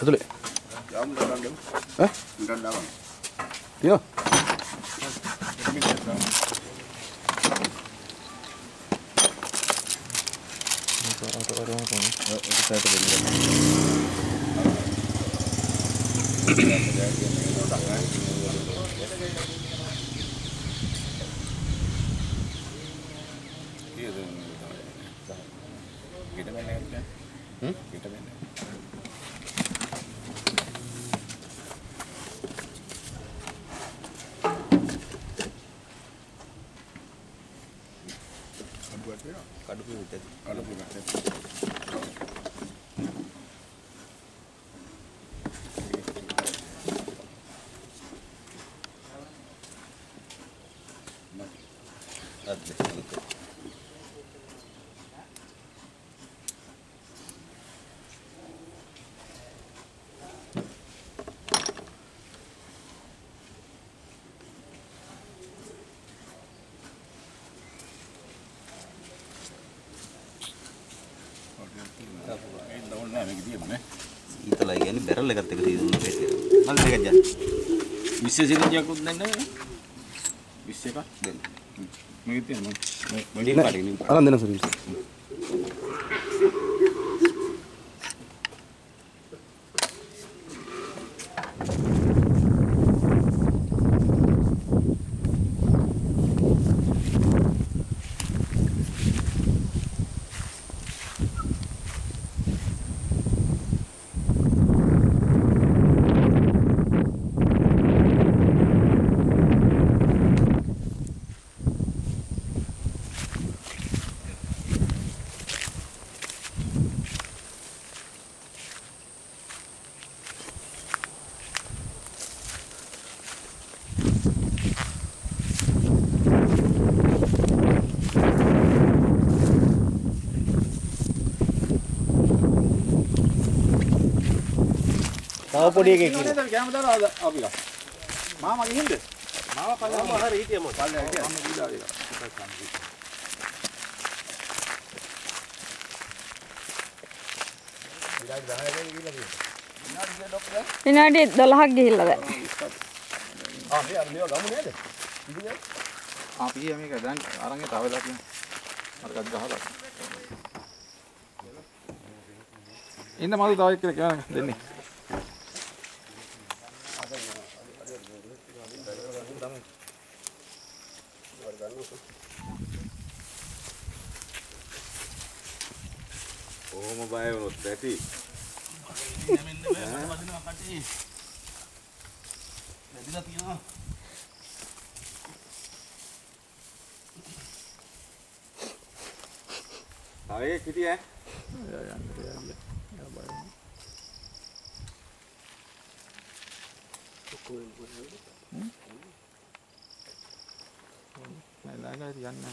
Betul. Eh? Ya. Untuk orang pun. Untuk saya terlebih dahulu. Iya. gitu kan airnya hmm? gitu kan Kadu pun tadi. Kadu pun tadi. කියන්නේ barrel එකත් එක සීදුන්න බෙහෙත් මල් දෙකක් ගන්න. 20 සිරින්ජයක්වත් දෙන්න නෑ 20 එකක් දෙන්න. මේක තියෙනවා. මම නිල් පාටේ. අරන් දෙන්න සුනිල් තව පොඩි එකෙක් ඉන්නවා. කැම දාලා අපි ගා මාමා ගිහින්ද මාව පල්ලෙහාම හරි හිටියම. පල්ලෙ හිටියා. අන්න දීලා ඒක විනාඩි 12ක් ගිහිල්ලා දැන්. ආ මේ අර මේවා ගමු නේද? අපි ගියා මේක දැන් අරන් තව වෙලා තියෙනවා අරකට ගහලා. ඉන්න මදු තව එක්කෙනෙක් යන්න දෙන්නේ කොහොම බය වුණොත් ඇති. තව එකෙක් හිටියේ. නෑ ළඟට යන්න này lấy đây thì anh này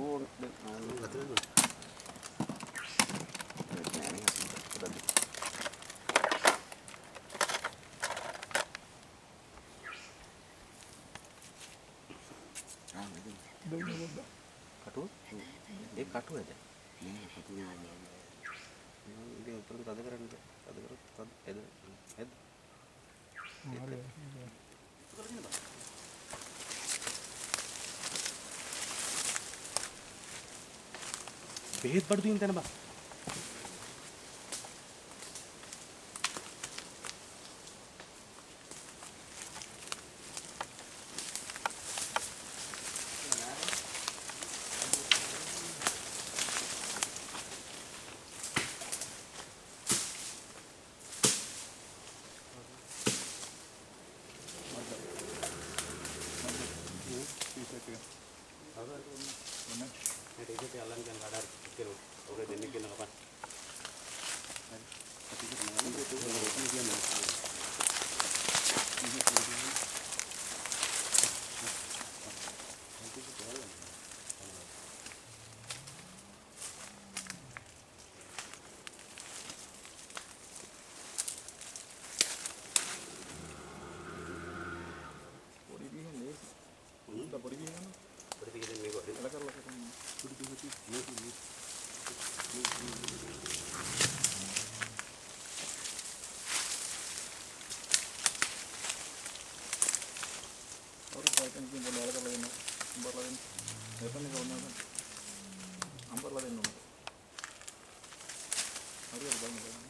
රණ්ඩුව දෙන්න නෑ නේද? කටුව ඒ කටු ඇද ඉතින් උඩට තද කරන්න තද කරොත් තද එද එද බෙහෙත් බඩු තියෙන තැන බා വൈക്കൻസി പോലെ കളയുന്നു അമ്പർലതിൻ എപ്പോഴാണ് കളഞ്ഞത് അമ്പർലതിനുണ്ട് അത് ഒരു പറഞ്ഞു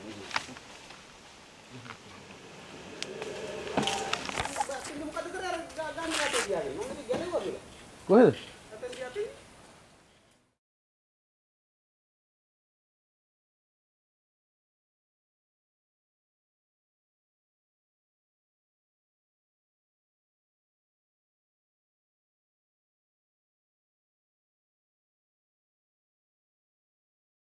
කොහෙද